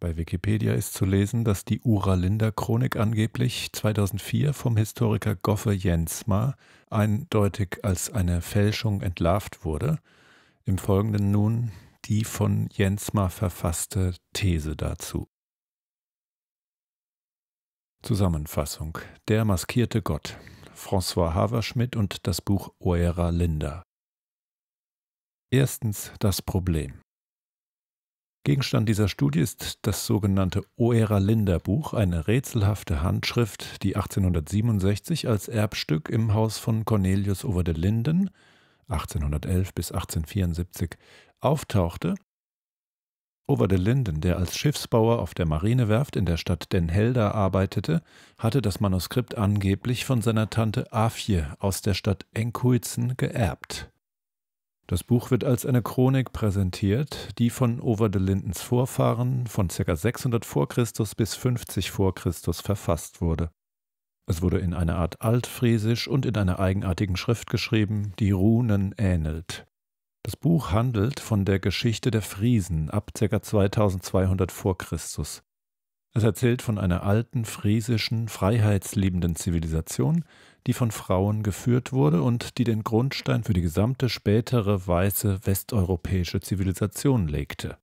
Bei Wikipedia ist zu lesen, dass die Uralinder-Chronik angeblich 2004 vom Historiker Goffe Jensma eindeutig als eine Fälschung entlarvt wurde. Im Folgenden nun die von Jensma verfasste These dazu. Zusammenfassung Der maskierte Gott François Haverschmidt und das Buch Oera Linda Erstens das Problem Gegenstand dieser Studie ist das sogenannte Oera-Linder-Buch, eine rätselhafte Handschrift, die 1867 als Erbstück im Haus von Cornelius over de Linden 1811 bis 1874 auftauchte. Over de Linden, der als Schiffsbauer auf der Marinewerft in der Stadt Den Helder arbeitete, hatte das Manuskript angeblich von seiner Tante Afje aus der Stadt Enkuizen geerbt. Das Buch wird als eine Chronik präsentiert, die von Over de Lindens Vorfahren von ca. 600 v. Chr. bis 50 v. Chr. verfasst wurde. Es wurde in einer Art Altfriesisch und in einer eigenartigen Schrift geschrieben, die Runen ähnelt. Das Buch handelt von der Geschichte der Friesen ab ca. 2200 v. Chr. Es erzählt von einer alten friesischen, freiheitsliebenden Zivilisation, die von Frauen geführt wurde und die den Grundstein für die gesamte spätere weiße westeuropäische Zivilisation legte.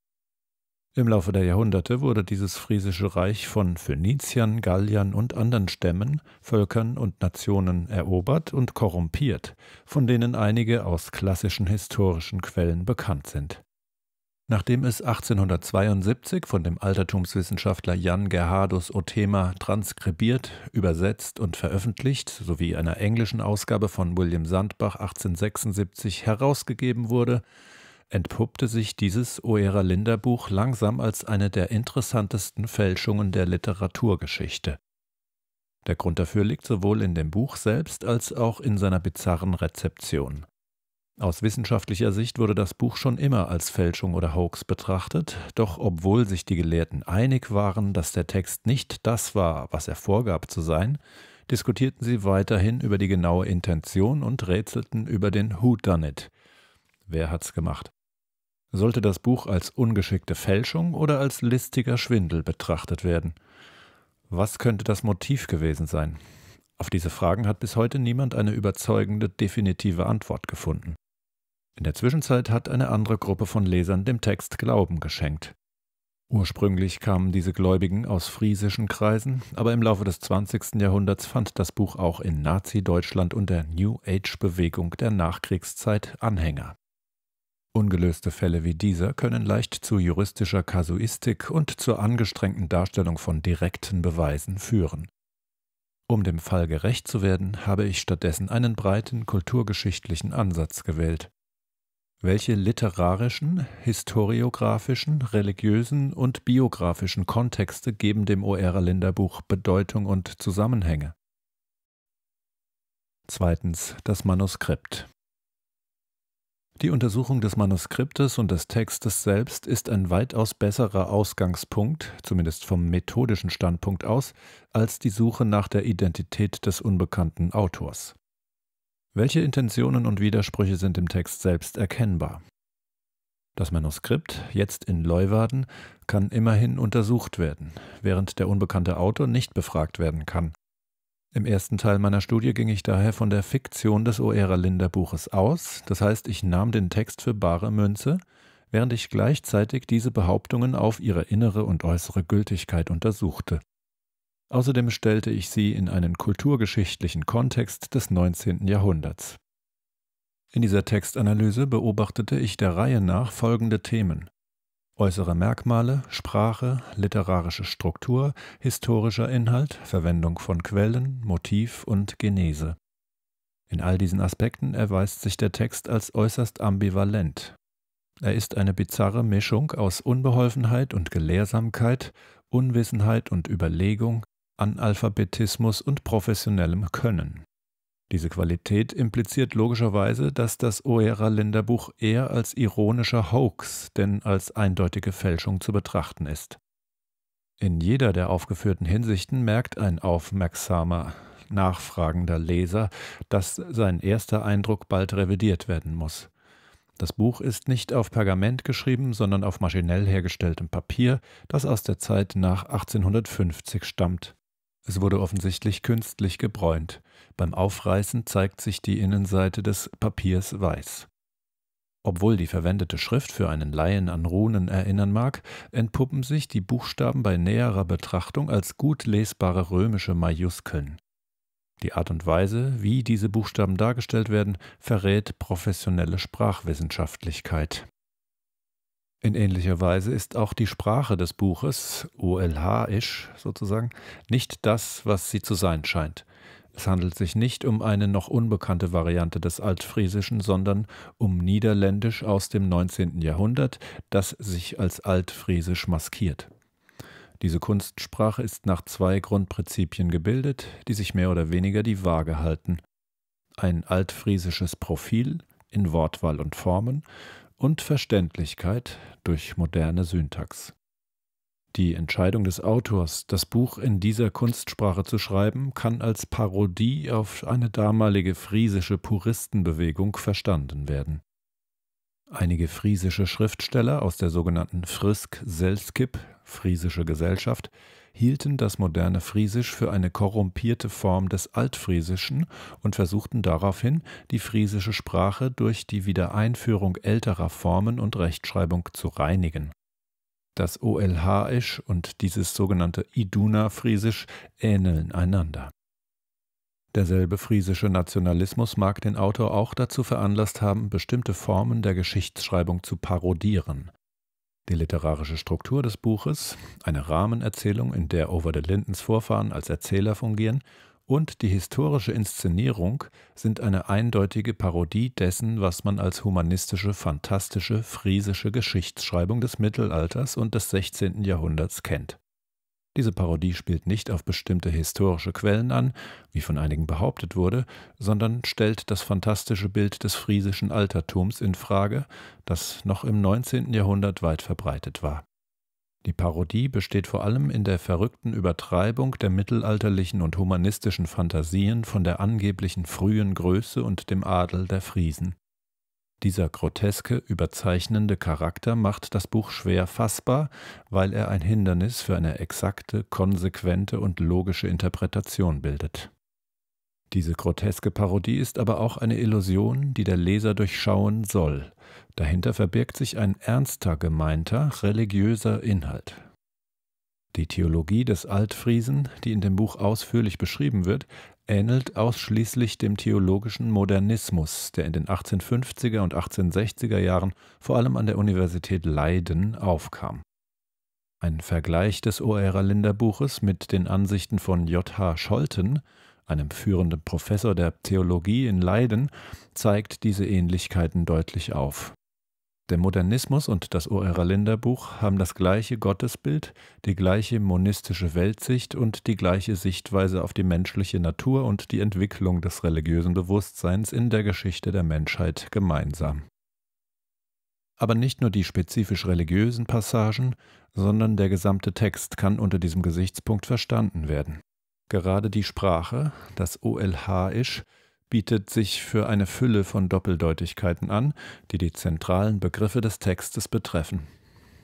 Im Laufe der Jahrhunderte wurde dieses friesische Reich von Phöniziern, Galliern und anderen Stämmen, Völkern und Nationen erobert und korrumpiert, von denen einige aus klassischen historischen Quellen bekannt sind. Nachdem es 1872 von dem Altertumswissenschaftler Jan Gerhardus Othema transkribiert, übersetzt und veröffentlicht sowie einer englischen Ausgabe von William Sandbach 1876 herausgegeben wurde, entpuppte sich dieses Oera-Linder-Buch langsam als eine der interessantesten Fälschungen der Literaturgeschichte. Der Grund dafür liegt sowohl in dem Buch selbst als auch in seiner bizarren Rezeption. Aus wissenschaftlicher Sicht wurde das Buch schon immer als Fälschung oder Hoax betrachtet, doch obwohl sich die Gelehrten einig waren, dass der Text nicht das war, was er vorgab zu sein, diskutierten sie weiterhin über die genaue Intention und rätselten über den Who Done It. Wer hat's gemacht? Sollte das Buch als ungeschickte Fälschung oder als listiger Schwindel betrachtet werden? Was könnte das Motiv gewesen sein? Auf diese Fragen hat bis heute niemand eine überzeugende, definitive Antwort gefunden. In der Zwischenzeit hat eine andere Gruppe von Lesern dem Text Glauben geschenkt. Ursprünglich kamen diese Gläubigen aus friesischen Kreisen, aber im Laufe des 20. Jahrhunderts fand das Buch auch in Nazi-Deutschland und der New Age-Bewegung der Nachkriegszeit Anhänger. Ungelöste Fälle wie dieser können leicht zu juristischer Kasuistik und zur angestrengten Darstellung von direkten Beweisen führen. Um dem Fall gerecht zu werden, habe ich stattdessen einen breiten kulturgeschichtlichen Ansatz gewählt. Welche literarischen, historiografischen, religiösen und biografischen Kontexte geben dem OR-Linderbuch Bedeutung und Zusammenhänge? Zweitens das Manuskript. Die Untersuchung des Manuskriptes und des Textes selbst ist ein weitaus besserer Ausgangspunkt, zumindest vom methodischen Standpunkt aus, als die Suche nach der Identität des unbekannten Autors. Welche Intentionen und Widersprüche sind im Text selbst erkennbar? Das Manuskript, jetzt in Leuwarden, kann immerhin untersucht werden, während der unbekannte Autor nicht befragt werden kann. Im ersten Teil meiner Studie ging ich daher von der Fiktion des Oera-Linder-Buches aus, das heißt, ich nahm den Text für bare Münze, während ich gleichzeitig diese Behauptungen auf ihre innere und äußere Gültigkeit untersuchte. Außerdem stellte ich sie in einen kulturgeschichtlichen Kontext des 19. Jahrhunderts. In dieser Textanalyse beobachtete ich der Reihe nach folgende Themen äußere Merkmale, Sprache, literarische Struktur, historischer Inhalt, Verwendung von Quellen, Motiv und Genese. In all diesen Aspekten erweist sich der Text als äußerst ambivalent. Er ist eine bizarre Mischung aus Unbeholfenheit und Gelehrsamkeit, Unwissenheit und Überlegung, Analphabetismus und professionellem Können. Diese Qualität impliziert logischerweise, dass das Oera-Linderbuch eher als ironischer Hoax denn als eindeutige Fälschung zu betrachten ist. In jeder der aufgeführten Hinsichten merkt ein aufmerksamer, nachfragender Leser, dass sein erster Eindruck bald revidiert werden muss. Das Buch ist nicht auf Pergament geschrieben, sondern auf maschinell hergestelltem Papier, das aus der Zeit nach 1850 stammt. Es wurde offensichtlich künstlich gebräunt. Beim Aufreißen zeigt sich die Innenseite des Papiers weiß. Obwohl die verwendete Schrift für einen Laien an Runen erinnern mag, entpuppen sich die Buchstaben bei näherer Betrachtung als gut lesbare römische Majuskeln. Die Art und Weise, wie diese Buchstaben dargestellt werden, verrät professionelle Sprachwissenschaftlichkeit. In ähnlicher Weise ist auch die Sprache des Buches, OLH-isch sozusagen, nicht das, was sie zu sein scheint. Es handelt sich nicht um eine noch unbekannte Variante des Altfriesischen, sondern um Niederländisch aus dem 19. Jahrhundert, das sich als Altfriesisch maskiert. Diese Kunstsprache ist nach zwei Grundprinzipien gebildet, die sich mehr oder weniger die Waage halten. Ein altfriesisches Profil in Wortwahl und Formen und Verständlichkeit durch moderne Syntax. Die Entscheidung des Autors, das Buch in dieser Kunstsprache zu schreiben, kann als Parodie auf eine damalige friesische Puristenbewegung verstanden werden. Einige friesische Schriftsteller aus der sogenannten Frisk Selskip, Friesische Gesellschaft, hielten das moderne Friesisch für eine korrumpierte Form des Altfriesischen und versuchten daraufhin, die friesische Sprache durch die Wiedereinführung älterer Formen und Rechtschreibung zu reinigen das OLH-isch und dieses sogenannte Iduna-Friesisch ähneln einander. Derselbe friesische Nationalismus mag den Autor auch dazu veranlasst haben, bestimmte Formen der Geschichtsschreibung zu parodieren. Die literarische Struktur des Buches, eine Rahmenerzählung, in der Over the Lindens Vorfahren als Erzähler fungieren, und die historische Inszenierung sind eine eindeutige Parodie dessen, was man als humanistische, fantastische, friesische Geschichtsschreibung des Mittelalters und des 16. Jahrhunderts kennt. Diese Parodie spielt nicht auf bestimmte historische Quellen an, wie von einigen behauptet wurde, sondern stellt das fantastische Bild des friesischen Altertums in Frage, das noch im 19. Jahrhundert weit verbreitet war. Die Parodie besteht vor allem in der verrückten Übertreibung der mittelalterlichen und humanistischen Phantasien von der angeblichen frühen Größe und dem Adel der Friesen. Dieser groteske, überzeichnende Charakter macht das Buch schwer fassbar, weil er ein Hindernis für eine exakte, konsequente und logische Interpretation bildet. Diese groteske Parodie ist aber auch eine Illusion, die der Leser durchschauen soll. Dahinter verbirgt sich ein ernster gemeinter religiöser Inhalt. Die Theologie des Altfriesen, die in dem Buch ausführlich beschrieben wird, ähnelt ausschließlich dem theologischen Modernismus, der in den 1850er und 1860er Jahren vor allem an der Universität Leiden aufkam. Ein Vergleich des Oerer Linder Buches mit den Ansichten von J. H. Scholten einem führenden Professor der Theologie in Leiden, zeigt diese Ähnlichkeiten deutlich auf. Der Modernismus und das Oerlinder Buch haben das gleiche Gottesbild, die gleiche monistische Weltsicht und die gleiche Sichtweise auf die menschliche Natur und die Entwicklung des religiösen Bewusstseins in der Geschichte der Menschheit gemeinsam. Aber nicht nur die spezifisch religiösen Passagen, sondern der gesamte Text kann unter diesem Gesichtspunkt verstanden werden. Gerade die Sprache, das OLH-isch, bietet sich für eine Fülle von Doppeldeutigkeiten an, die die zentralen Begriffe des Textes betreffen.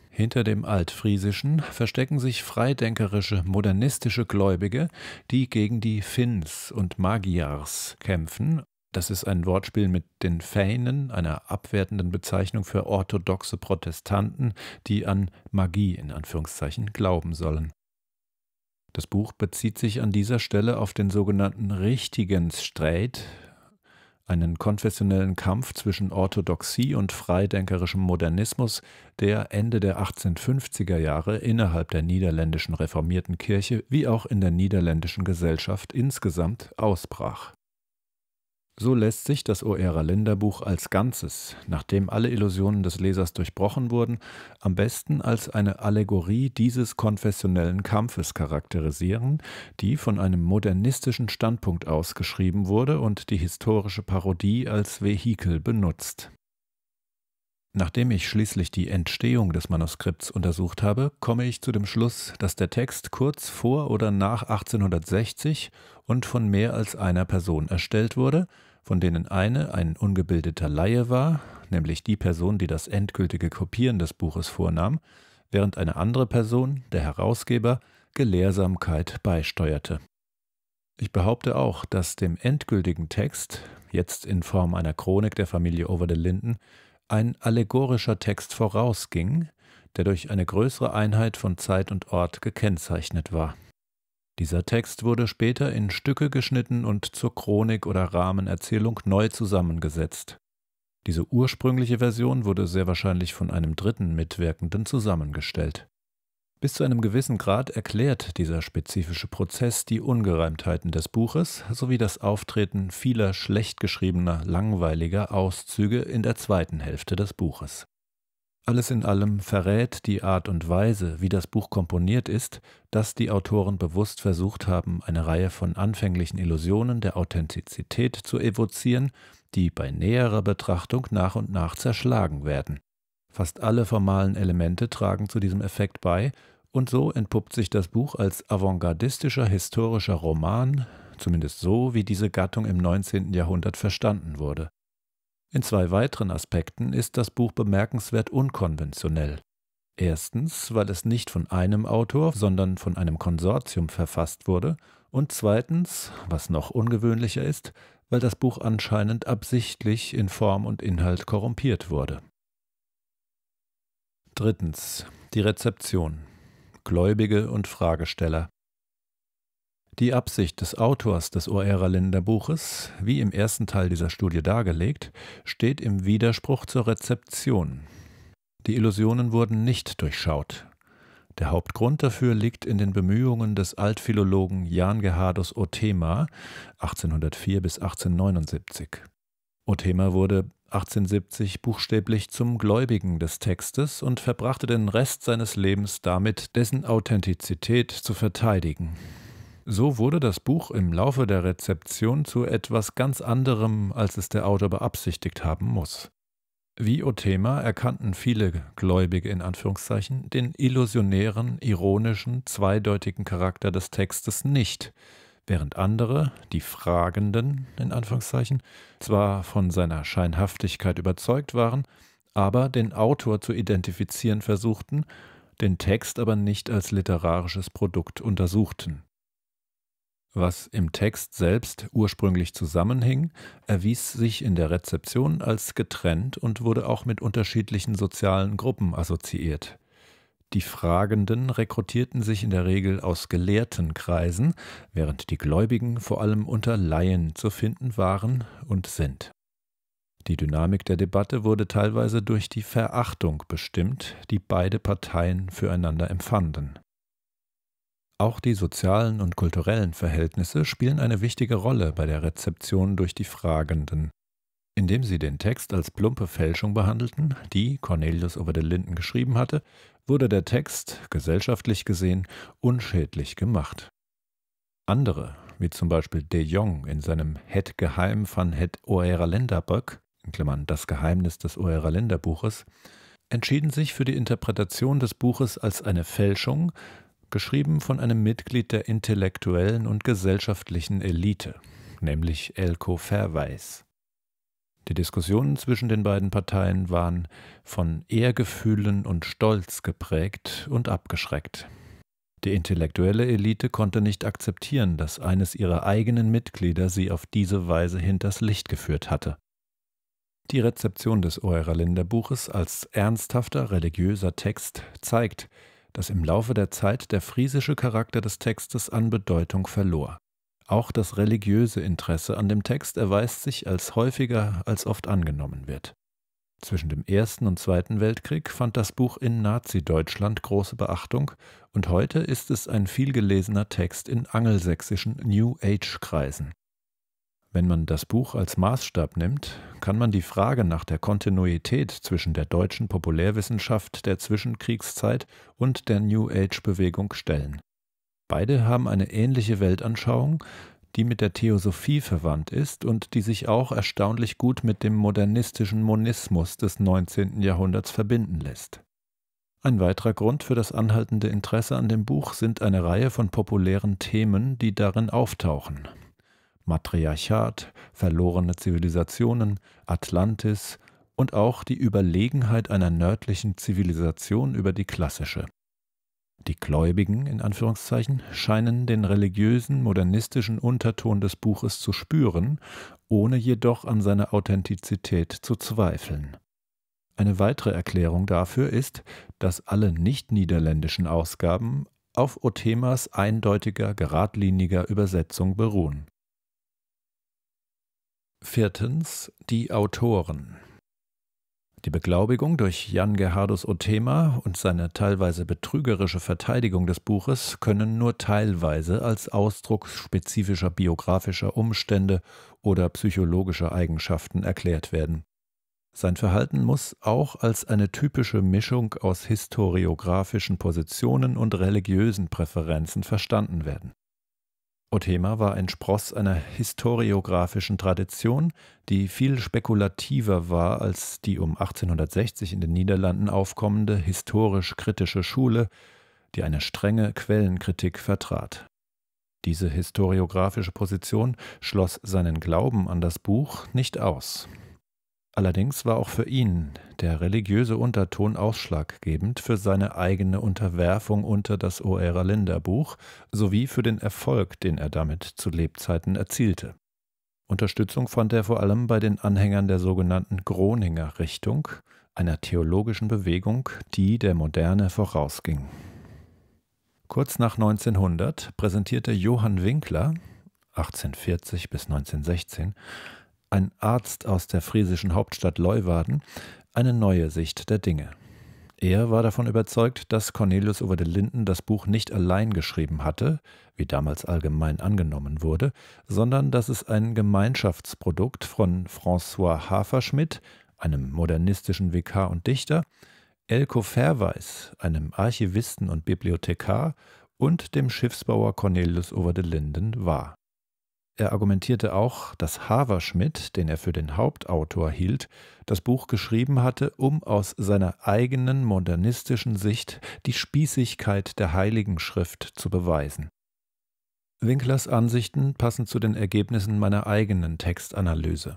Hinter dem Altfriesischen verstecken sich freidenkerische, modernistische Gläubige, die gegen die Finns und Magyars kämpfen. Das ist ein Wortspiel mit den Feinen, einer abwertenden Bezeichnung für orthodoxe Protestanten, die an Magie in Anführungszeichen glauben sollen. Das Buch bezieht sich an dieser Stelle auf den sogenannten richtigen Streit, einen konfessionellen Kampf zwischen Orthodoxie und freidenkerischem Modernismus, der Ende der 1850er Jahre innerhalb der niederländischen reformierten Kirche wie auch in der niederländischen Gesellschaft insgesamt ausbrach. So lässt sich das Oera Länderbuch als Ganzes, nachdem alle Illusionen des Lesers durchbrochen wurden, am besten als eine Allegorie dieses konfessionellen Kampfes charakterisieren, die von einem modernistischen Standpunkt aus geschrieben wurde und die historische Parodie als Vehikel benutzt. Nachdem ich schließlich die Entstehung des Manuskripts untersucht habe, komme ich zu dem Schluss, dass der Text kurz vor oder nach 1860 und von mehr als einer Person erstellt wurde von denen eine ein ungebildeter Laie war, nämlich die Person, die das endgültige Kopieren des Buches vornahm, während eine andere Person, der Herausgeber, Gelehrsamkeit beisteuerte. Ich behaupte auch, dass dem endgültigen Text, jetzt in Form einer Chronik der Familie Over the Linden, ein allegorischer Text vorausging, der durch eine größere Einheit von Zeit und Ort gekennzeichnet war. Dieser Text wurde später in Stücke geschnitten und zur Chronik oder Rahmenerzählung neu zusammengesetzt. Diese ursprüngliche Version wurde sehr wahrscheinlich von einem dritten Mitwirkenden zusammengestellt. Bis zu einem gewissen Grad erklärt dieser spezifische Prozess die Ungereimtheiten des Buches sowie das Auftreten vieler schlecht geschriebener, langweiliger Auszüge in der zweiten Hälfte des Buches. Alles in allem verrät die Art und Weise, wie das Buch komponiert ist, dass die Autoren bewusst versucht haben, eine Reihe von anfänglichen Illusionen der Authentizität zu evozieren, die bei näherer Betrachtung nach und nach zerschlagen werden. Fast alle formalen Elemente tragen zu diesem Effekt bei, und so entpuppt sich das Buch als avantgardistischer historischer Roman, zumindest so, wie diese Gattung im 19. Jahrhundert verstanden wurde. In zwei weiteren Aspekten ist das Buch bemerkenswert unkonventionell. Erstens, weil es nicht von einem Autor, sondern von einem Konsortium verfasst wurde, und zweitens, was noch ungewöhnlicher ist, weil das Buch anscheinend absichtlich in Form und Inhalt korrumpiert wurde. Drittens, die Rezeption. Gläubige und Fragesteller. Die Absicht des Autors des Oera-Linder Buches, wie im ersten Teil dieser Studie dargelegt, steht im Widerspruch zur Rezeption. Die Illusionen wurden nicht durchschaut. Der Hauptgrund dafür liegt in den Bemühungen des Altphilologen Jan Gerhardus Othema 1804 bis 1879. Othema wurde 1870 buchstäblich zum Gläubigen des Textes und verbrachte den Rest seines Lebens damit, dessen Authentizität zu verteidigen. So wurde das Buch im Laufe der Rezeption zu etwas ganz anderem, als es der Autor beabsichtigt haben muss. Wie Othema erkannten viele Gläubige in Anführungszeichen den illusionären, ironischen, zweideutigen Charakter des Textes nicht, während andere, die Fragenden in Anführungszeichen, zwar von seiner Scheinhaftigkeit überzeugt waren, aber den Autor zu identifizieren versuchten, den Text aber nicht als literarisches Produkt untersuchten. Was im Text selbst ursprünglich zusammenhing, erwies sich in der Rezeption als getrennt und wurde auch mit unterschiedlichen sozialen Gruppen assoziiert. Die Fragenden rekrutierten sich in der Regel aus gelehrten Kreisen, während die Gläubigen vor allem unter Laien zu finden waren und sind. Die Dynamik der Debatte wurde teilweise durch die Verachtung bestimmt, die beide Parteien füreinander empfanden. Auch die sozialen und kulturellen Verhältnisse spielen eine wichtige Rolle bei der Rezeption durch die Fragenden. Indem sie den Text als plumpe Fälschung behandelten, die Cornelius over the Linden geschrieben hatte, wurde der Text, gesellschaftlich gesehen, unschädlich gemacht. Andere, wie zum Beispiel de Jong in seinem Het Geheim van het Oeralenderböck, in Klammern das Geheimnis des Oeralenderbuches, entschieden sich für die Interpretation des Buches als eine Fälschung, geschrieben von einem Mitglied der intellektuellen und gesellschaftlichen Elite, nämlich Elko Verweis. Die Diskussionen zwischen den beiden Parteien waren von Ehrgefühlen und Stolz geprägt und abgeschreckt. Die intellektuelle Elite konnte nicht akzeptieren, dass eines ihrer eigenen Mitglieder sie auf diese Weise hinters Licht geführt hatte. Die Rezeption des Oererländer Buches als ernsthafter religiöser Text zeigt, dass im Laufe der Zeit der friesische Charakter des Textes an Bedeutung verlor. Auch das religiöse Interesse an dem Text erweist sich als häufiger als oft angenommen wird. Zwischen dem Ersten und Zweiten Weltkrieg fand das Buch in Nazi-Deutschland große Beachtung und heute ist es ein vielgelesener Text in angelsächsischen New Age-Kreisen. Wenn man das Buch als Maßstab nimmt, kann man die Frage nach der Kontinuität zwischen der deutschen Populärwissenschaft der Zwischenkriegszeit und der New Age-Bewegung stellen. Beide haben eine ähnliche Weltanschauung, die mit der Theosophie verwandt ist und die sich auch erstaunlich gut mit dem modernistischen Monismus des 19. Jahrhunderts verbinden lässt. Ein weiterer Grund für das anhaltende Interesse an dem Buch sind eine Reihe von populären Themen, die darin auftauchen. Matriarchat, verlorene Zivilisationen, Atlantis und auch die Überlegenheit einer nördlichen Zivilisation über die klassische. Die Gläubigen in Anführungszeichen scheinen den religiösen, modernistischen Unterton des Buches zu spüren, ohne jedoch an seiner Authentizität zu zweifeln. Eine weitere Erklärung dafür ist, dass alle nicht-niederländischen Ausgaben auf Othemas eindeutiger, geradliniger Übersetzung beruhen. Viertens die Autoren. Die Beglaubigung durch Jan Gerhardus Othema und seine teilweise betrügerische Verteidigung des Buches können nur teilweise als Ausdruck spezifischer biografischer Umstände oder psychologischer Eigenschaften erklärt werden. Sein Verhalten muss auch als eine typische Mischung aus historiografischen Positionen und religiösen Präferenzen verstanden werden. Othema war ein Spross einer historiografischen Tradition, die viel spekulativer war als die um 1860 in den Niederlanden aufkommende historisch-kritische Schule, die eine strenge Quellenkritik vertrat. Diese historiografische Position schloss seinen Glauben an das Buch nicht aus. Allerdings war auch für ihn der religiöse Unterton ausschlaggebend für seine eigene Unterwerfung unter das Oera Linda Buch sowie für den Erfolg, den er damit zu Lebzeiten erzielte. Unterstützung fand er vor allem bei den Anhängern der sogenannten Groninger Richtung, einer theologischen Bewegung, die der Moderne vorausging. Kurz nach 1900 präsentierte Johann Winkler 1840 bis 1916 ein Arzt aus der friesischen Hauptstadt Leuwarden, eine neue Sicht der Dinge. Er war davon überzeugt, dass Cornelius over de Linden das Buch nicht allein geschrieben hatte, wie damals allgemein angenommen wurde, sondern dass es ein Gemeinschaftsprodukt von François Haferschmidt, einem modernistischen Vikar und Dichter, Elko Verweis, einem Archivisten und Bibliothekar, und dem Schiffsbauer Cornelius over de Linden war. Er argumentierte auch, dass Haverschmidt, den er für den Hauptautor hielt, das Buch geschrieben hatte, um aus seiner eigenen modernistischen Sicht die Spießigkeit der Heiligen Schrift zu beweisen. Winklers Ansichten passen zu den Ergebnissen meiner eigenen Textanalyse.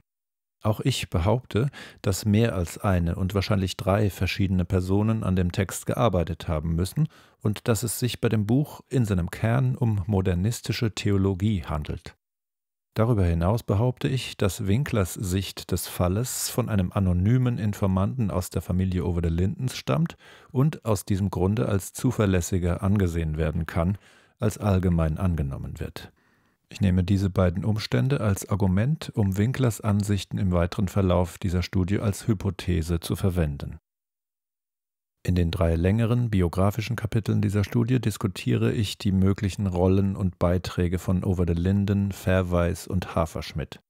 Auch ich behaupte, dass mehr als eine und wahrscheinlich drei verschiedene Personen an dem Text gearbeitet haben müssen und dass es sich bei dem Buch in seinem Kern um modernistische Theologie handelt. Darüber hinaus behaupte ich, dass Winklers Sicht des Falles von einem anonymen Informanten aus der Familie Over the Lindens stammt und aus diesem Grunde als zuverlässiger angesehen werden kann, als allgemein angenommen wird. Ich nehme diese beiden Umstände als Argument, um Winklers Ansichten im weiteren Verlauf dieser Studie als Hypothese zu verwenden. In den drei längeren biografischen Kapiteln dieser Studie diskutiere ich die möglichen Rollen und Beiträge von Over the Linden, Verweis und Haferschmidt.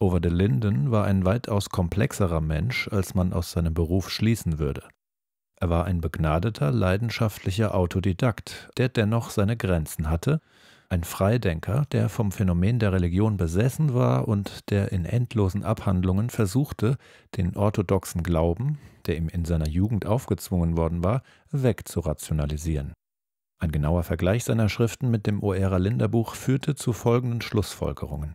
Over the Linden war ein weitaus komplexerer Mensch, als man aus seinem Beruf schließen würde. Er war ein begnadeter, leidenschaftlicher Autodidakt, der dennoch seine Grenzen hatte ein Freidenker, der vom Phänomen der Religion besessen war und der in endlosen Abhandlungen versuchte, den orthodoxen Glauben, der ihm in seiner Jugend aufgezwungen worden war, wegzurationalisieren. Ein genauer Vergleich seiner Schriften mit dem Oera Linderbuch führte zu folgenden Schlussfolgerungen.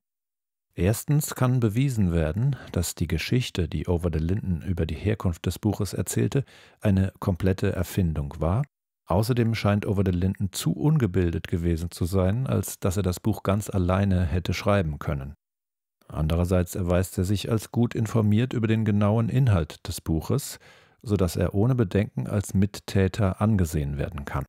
Erstens kann bewiesen werden, dass die Geschichte, die Over the Linden über die Herkunft des Buches erzählte, eine komplette Erfindung war Außerdem scheint Over the Linden zu ungebildet gewesen zu sein, als dass er das Buch ganz alleine hätte schreiben können. Andererseits erweist er sich als gut informiert über den genauen Inhalt des Buches, so dass er ohne Bedenken als Mittäter angesehen werden kann.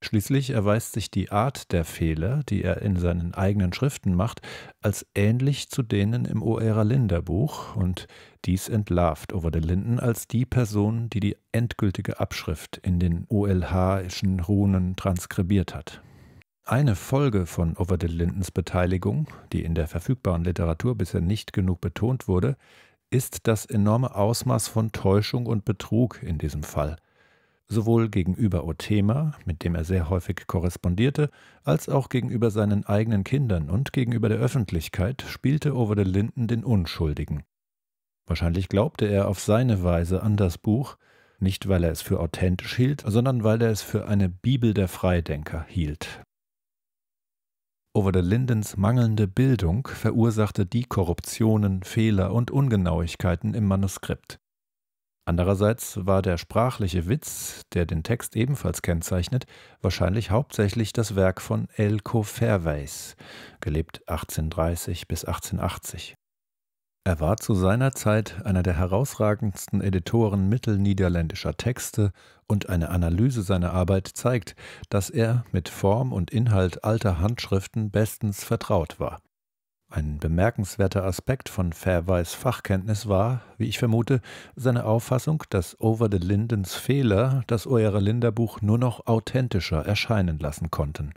Schließlich erweist sich die Art der Fehler, die er in seinen eigenen Schriften macht, als ähnlich zu denen im Oera Linder Buch und dies entlarvt Over the Linden als die Person, die die endgültige Abschrift in den OLH-ischen Runen transkribiert hat. Eine Folge von Over the Lindens Beteiligung, die in der verfügbaren Literatur bisher nicht genug betont wurde, ist das enorme Ausmaß von Täuschung und Betrug in diesem Fall – sowohl gegenüber Othema, mit dem er sehr häufig korrespondierte, als auch gegenüber seinen eigenen Kindern und gegenüber der Öffentlichkeit spielte Over the Linden den Unschuldigen. Wahrscheinlich glaubte er auf seine Weise an das Buch, nicht weil er es für authentisch hielt, sondern weil er es für eine Bibel der Freidenker hielt. Over the Lindens mangelnde Bildung verursachte die Korruptionen, Fehler und Ungenauigkeiten im Manuskript. Andererseits war der sprachliche Witz, der den Text ebenfalls kennzeichnet, wahrscheinlich hauptsächlich das Werk von Elko Verweis, gelebt 1830 bis 1880. Er war zu seiner Zeit einer der herausragendsten Editoren mittelniederländischer Texte und eine Analyse seiner Arbeit zeigt, dass er mit Form und Inhalt alter Handschriften bestens vertraut war. Ein bemerkenswerter Aspekt von Verweis Fachkenntnis war, wie ich vermute, seine Auffassung, dass Over the Lindens Fehler das Eurer Linderbuch nur noch authentischer erscheinen lassen konnten.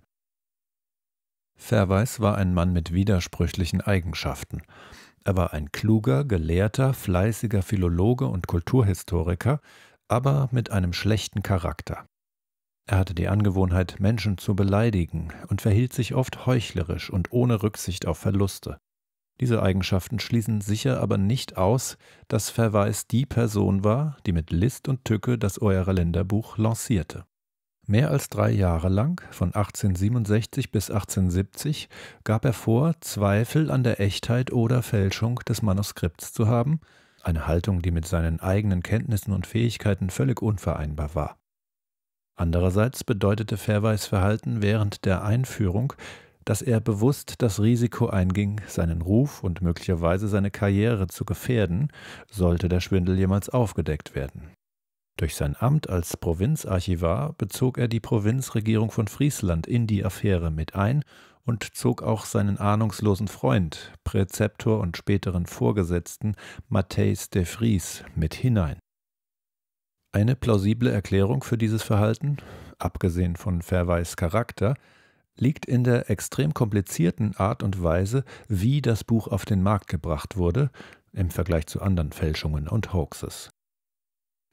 Verweis war ein Mann mit widersprüchlichen Eigenschaften. Er war ein kluger, gelehrter, fleißiger Philologe und Kulturhistoriker, aber mit einem schlechten Charakter. Er hatte die Angewohnheit, Menschen zu beleidigen und verhielt sich oft heuchlerisch und ohne Rücksicht auf Verluste. Diese Eigenschaften schließen sicher aber nicht aus, dass Verweis die Person war, die mit List und Tücke das Eurer Länderbuch lancierte. Mehr als drei Jahre lang, von 1867 bis 1870, gab er vor, Zweifel an der Echtheit oder Fälschung des Manuskripts zu haben, eine Haltung, die mit seinen eigenen Kenntnissen und Fähigkeiten völlig unvereinbar war. Andererseits bedeutete Fairweis Verhalten während der Einführung, dass er bewusst das Risiko einging, seinen Ruf und möglicherweise seine Karriere zu gefährden, sollte der Schwindel jemals aufgedeckt werden. Durch sein Amt als Provinzarchivar bezog er die Provinzregierung von Friesland in die Affäre mit ein und zog auch seinen ahnungslosen Freund, Präzeptor und späteren Vorgesetzten Matthäus de Vries mit hinein. Eine plausible Erklärung für dieses Verhalten, abgesehen von Verweis Charakter, liegt in der extrem komplizierten Art und Weise, wie das Buch auf den Markt gebracht wurde, im Vergleich zu anderen Fälschungen und Hoaxes.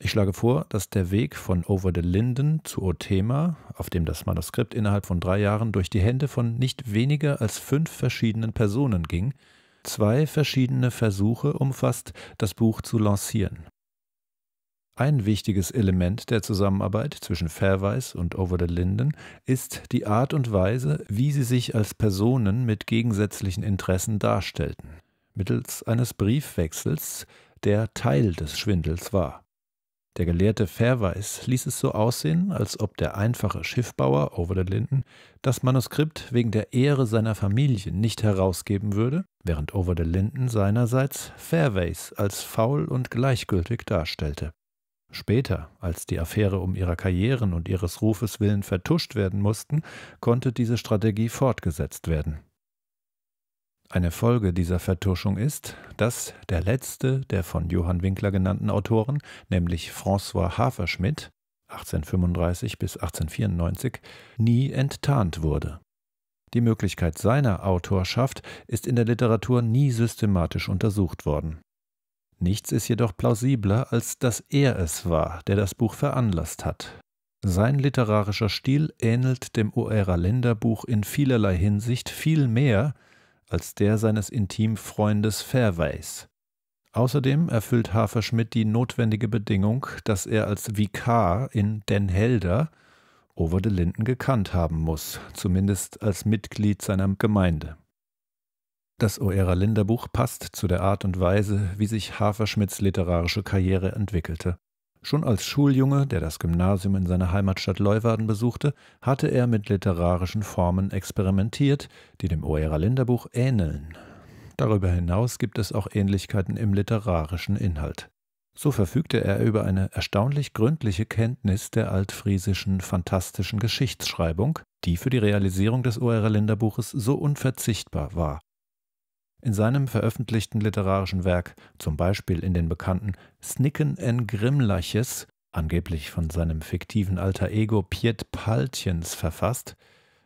Ich schlage vor, dass der Weg von Over the Linden zu Othema, auf dem das Manuskript innerhalb von drei Jahren durch die Hände von nicht weniger als fünf verschiedenen Personen ging, zwei verschiedene Versuche umfasst, das Buch zu lancieren. Ein wichtiges Element der Zusammenarbeit zwischen Fairweis und Over the Linden ist die Art und Weise, wie sie sich als Personen mit gegensätzlichen Interessen darstellten, mittels eines Briefwechsels, der Teil des Schwindels war. Der gelehrte Fairweis ließ es so aussehen, als ob der einfache Schiffbauer Over the Linden das Manuskript wegen der Ehre seiner Familie nicht herausgeben würde, während Over the Linden seinerseits Fairways als faul und gleichgültig darstellte. Später, als die Affäre um ihrer Karrieren und ihres Rufes willen vertuscht werden mussten, konnte diese Strategie fortgesetzt werden. Eine Folge dieser Vertuschung ist, dass der letzte der von Johann Winkler genannten Autoren, nämlich François Haferschmidt 1835 bis 1894, nie enttarnt wurde. Die Möglichkeit seiner Autorschaft ist in der Literatur nie systematisch untersucht worden. Nichts ist jedoch plausibler, als dass er es war, der das Buch veranlasst hat. Sein literarischer Stil ähnelt dem Oera Länderbuch in vielerlei Hinsicht viel mehr als der seines Intimfreundes Fairweis. Außerdem erfüllt Haferschmidt die notwendige Bedingung, dass er als Vikar in Den Helder Over de Linden gekannt haben muss, zumindest als Mitglied seiner Gemeinde. Das Oera Linderbuch passt zu der Art und Weise, wie sich Haferschmidts literarische Karriere entwickelte. Schon als Schuljunge, der das Gymnasium in seiner Heimatstadt Leuwarden besuchte, hatte er mit literarischen Formen experimentiert, die dem Oera Linderbuch ähneln. Darüber hinaus gibt es auch Ähnlichkeiten im literarischen Inhalt. So verfügte er über eine erstaunlich gründliche Kenntnis der altfriesischen fantastischen Geschichtsschreibung, die für die Realisierung des Oera Linderbuches so unverzichtbar war. In seinem veröffentlichten literarischen Werk, zum Beispiel in den bekannten Snicken en Grimlaches, angeblich von seinem fiktiven Alter Ego Piet Paltjens verfasst,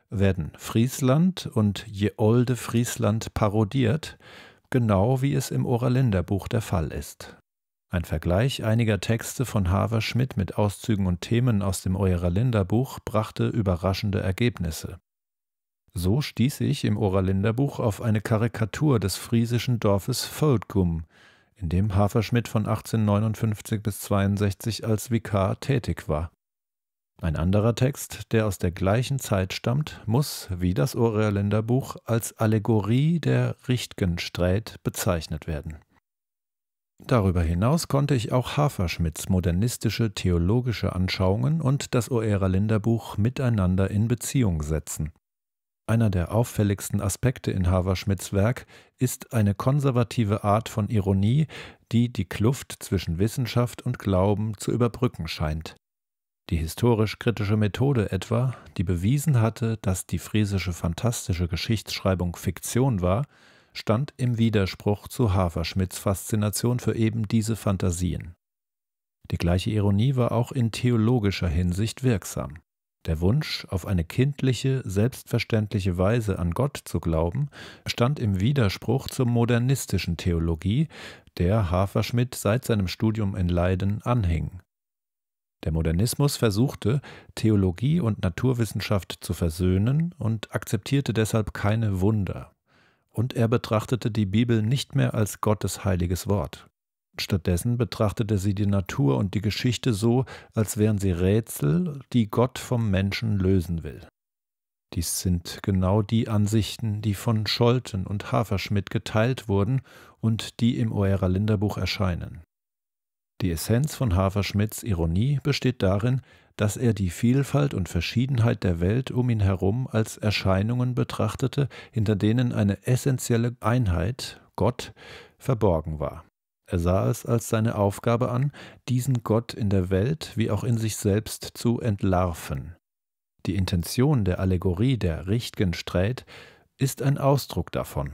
werden Friesland und Je olde Friesland parodiert, genau wie es im Oralinderbuch der Fall ist. Ein Vergleich einiger Texte von Haver-Schmidt mit Auszügen und Themen aus dem Oralinderbuch brachte überraschende Ergebnisse. So stieß ich im Oralinderbuch auf eine Karikatur des friesischen Dorfes Voldgum, in dem Haferschmidt von 1859 bis 62 als Vikar tätig war. Ein anderer Text, der aus der gleichen Zeit stammt, muss, wie das Orealänder Buch, als Allegorie der Richtgensträt bezeichnet werden. Darüber hinaus konnte ich auch Haferschmidts modernistische theologische Anschauungen und das Oeraländer Buch miteinander in Beziehung setzen. Einer der auffälligsten Aspekte in Haverschmidts Werk ist eine konservative Art von Ironie, die die Kluft zwischen Wissenschaft und Glauben zu überbrücken scheint. Die historisch-kritische Methode etwa, die bewiesen hatte, dass die friesische fantastische Geschichtsschreibung Fiktion war, stand im Widerspruch zu Haverschmidts Faszination für eben diese Fantasien. Die gleiche Ironie war auch in theologischer Hinsicht wirksam. Der Wunsch, auf eine kindliche, selbstverständliche Weise an Gott zu glauben, stand im Widerspruch zur modernistischen Theologie, der Haferschmidt seit seinem Studium in Leiden anhing. Der Modernismus versuchte, Theologie und Naturwissenschaft zu versöhnen und akzeptierte deshalb keine Wunder. Und er betrachtete die Bibel nicht mehr als Gottes heiliges Wort. Stattdessen betrachtete sie die Natur und die Geschichte so, als wären sie Rätsel, die Gott vom Menschen lösen will. Dies sind genau die Ansichten, die von Scholten und Haferschmidt geteilt wurden und die im Oera Linderbuch erscheinen. Die Essenz von Haferschmidts Ironie besteht darin, dass er die Vielfalt und Verschiedenheit der Welt um ihn herum als Erscheinungen betrachtete, hinter denen eine essentielle Einheit, Gott, verborgen war. Er sah es als seine Aufgabe an, diesen Gott in der Welt wie auch in sich selbst zu entlarven. Die Intention der Allegorie der Richtgensträt ist ein Ausdruck davon.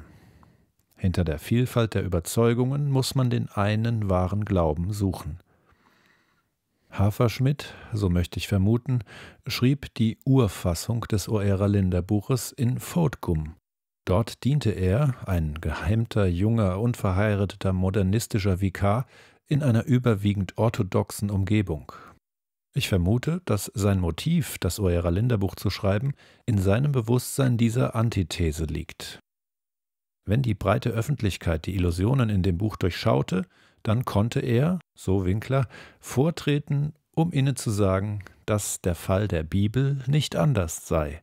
Hinter der Vielfalt der Überzeugungen muss man den einen wahren Glauben suchen. Haferschmidt, so möchte ich vermuten, schrieb die Urfassung des Oera Linder Buches in Fodgum. Dort diente er, ein geheimter, junger, unverheirateter, modernistischer Vikar, in einer überwiegend orthodoxen Umgebung. Ich vermute, dass sein Motiv, das Oera Linder Buch zu schreiben, in seinem Bewusstsein dieser Antithese liegt. Wenn die breite Öffentlichkeit die Illusionen in dem Buch durchschaute, dann konnte er, so Winkler, vortreten, um ihnen zu sagen, dass der Fall der Bibel nicht anders sei.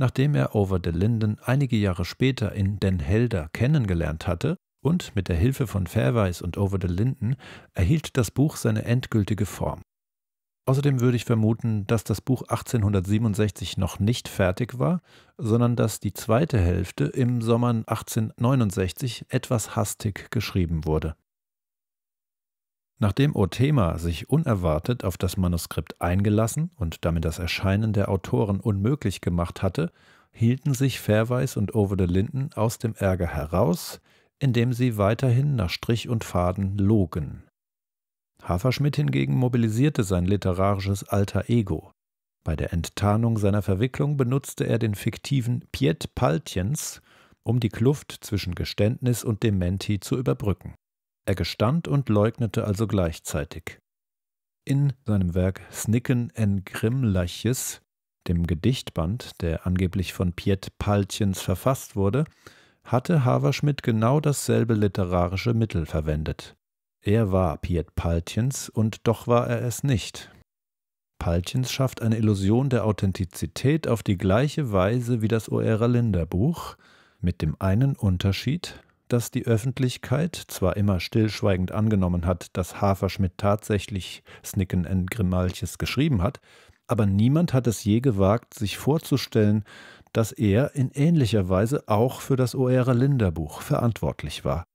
Nachdem er Over the Linden einige Jahre später in Den Helder kennengelernt hatte und mit der Hilfe von Fairweis und Over the Linden erhielt das Buch seine endgültige Form. Außerdem würde ich vermuten, dass das Buch 1867 noch nicht fertig war, sondern dass die zweite Hälfte im Sommer 1869 etwas hastig geschrieben wurde. Nachdem Othema sich unerwartet auf das Manuskript eingelassen und damit das Erscheinen der Autoren unmöglich gemacht hatte, hielten sich Fairweis und Over the Linden aus dem Ärger heraus, indem sie weiterhin nach Strich und Faden logen. Haferschmidt hingegen mobilisierte sein literarisches Alter Ego. Bei der Enttarnung seiner Verwicklung benutzte er den fiktiven Piet Paltjens, um die Kluft zwischen Geständnis und Dementi zu überbrücken. Er gestand und leugnete also gleichzeitig. In seinem Werk Snicken en Grimlaches, dem Gedichtband, der angeblich von Piet Paltjens verfasst wurde, hatte Haverschmidt genau dasselbe literarische Mittel verwendet. Er war Piet Paltjens und doch war er es nicht. Paltjens schafft eine Illusion der Authentizität auf die gleiche Weise wie das Oera Linder Buch, mit dem einen Unterschied, dass die Öffentlichkeit zwar immer stillschweigend angenommen hat, dass Haferschmidt tatsächlich Snicken and Grimalches geschrieben hat, aber niemand hat es je gewagt, sich vorzustellen, dass er in ähnlicher Weise auch für das Oera Linder Buch verantwortlich war.